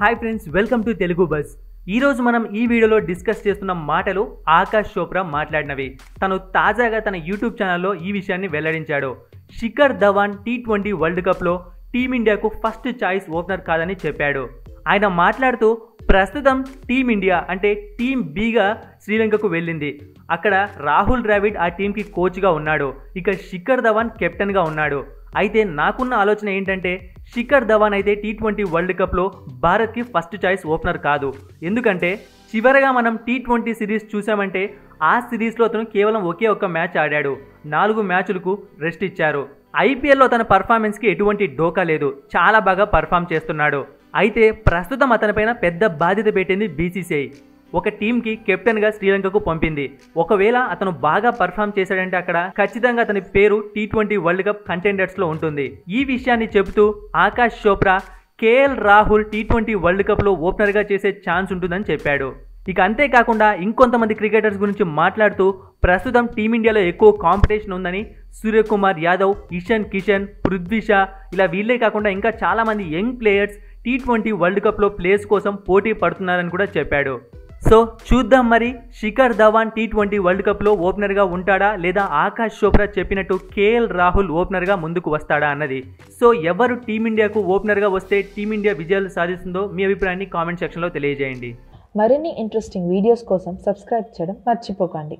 Hi friends welcome to Telugu bus ఈరోజు మనం ఈ వీడియోలో డిస్కస్ చేస్తున్న మాటలు ఆకాష్ చోప్రా మాట్లాడినవి. తను తాజాగా తన యూట్యూబ్ ఛానల్లో ఈ విషయాన్ని వెల్లడించాడు. Shikhar Dhawan T twenty world కప్లో టీమిండియాకు ఫస్ట్ చాయిస్ ఓపెనర్ కాదని చెప్పాడు. ఆయన మాట్లాడుతూ ప్రస్తుతం టీమిండియా అంటే టీం బీగా శ్రీలంకకు వెళ్ళింది. అక్కడ రాహుల్ ద్రావిడ్ ఆ టీంకి కోచ్గా ఉన్నాడు. ఇక శిఖర్ ధవాన్ కెప్టెన్గా ఉన్నాడు. అయితే నాకున్న ఆలోచన ఏంటంటే శిఖర్ ధవాన్ అయితే టీ ట్వంటీ వరల్డ్ కప్లో భారత్కి ఫస్ట్ చాయిస్ ఓపెనర్ కాదు. ఎందుకంటే చివరగా మనం టీ ట్వంటీ సిరీస్ చూసామంటే ఆ సిరీస్లో అతను కేవలం ఒకే ఒక్క మ్యాచ్ ఆడాడు. నాలుగు మ్యాచ్లకు రెస్ట్ ఇచ్చారు. ఐపీఎల్లో తన పర్ఫార్మెన్స్కి ఎటువంటి డోకా లేదు. చాలా బాగా పర్ఫామ్ చేస్తున్నాడు. అయితే ప్రస్తుతం అతనిపైన పెద్ద బాధ్యత పెట్టింది బీసీసీఐ. ఒక టీంకి కెప్టెన్గా శ్రీలంకకు పంపింది. ఒకవేళ అతను బాగా పర్ఫామ్ చేశాడంటే అక్కడ ఖచ్చితంగా అతని పేరు టీ ట్వంటీ వరల్డ్ కప్ కంటెండర్స్లో ఉంటుంది. ఈ విషయాన్ని చెబుతూ Akash Chopra KL Rahul T twenty world కప్లో ఓపెనర్గా చేసే ఛాన్స్ ఉంటుందని చెప్పాడు. ఇక అంతేకాకుండా ఇంకొంతమంది క్రికెటర్స్ గురించి మాట్లాడుతూ ప్రస్తుతం టీమిండియాలో ఎక్కువ కాంపిటీషన్ ఉందని సూర్యకుమార్ యాదవ్ ఇషాన్ కిషన్ పృథ్వీ షా ఇలా వీళ్ళే కాకుండా ఇంకా చాలామంది young players T twenty world కప్లో ప్లేస్ కోసం పోటీ పడుతున్నారని కూడా చెప్పాడు. సో చూద్దాం మరి Shikhar Dhawan T twenty world కప్లో ఓపెనర్గా ఉంటాడా లేదా ఆకాష్ చోప్రా చెప్పినట్టు కేఎల్ రాహుల్ ఓపెనర్గా ముందుకు వస్తాడా అన్నది. సో ఎవరు టీమిండియాకు ఓపెనర్గా వస్తే టీమిండియా విజయాలు సాధిస్తుందో మీ అభిప్రాయాన్ని కామెంట్ సెక్షన్లో తెలియజేయండి. మరిన్ని ఇంట్రెస్టింగ్ వీడియోస్ కోసం సబ్స్క్రైబ్ చేయడం మర్చిపోకండి.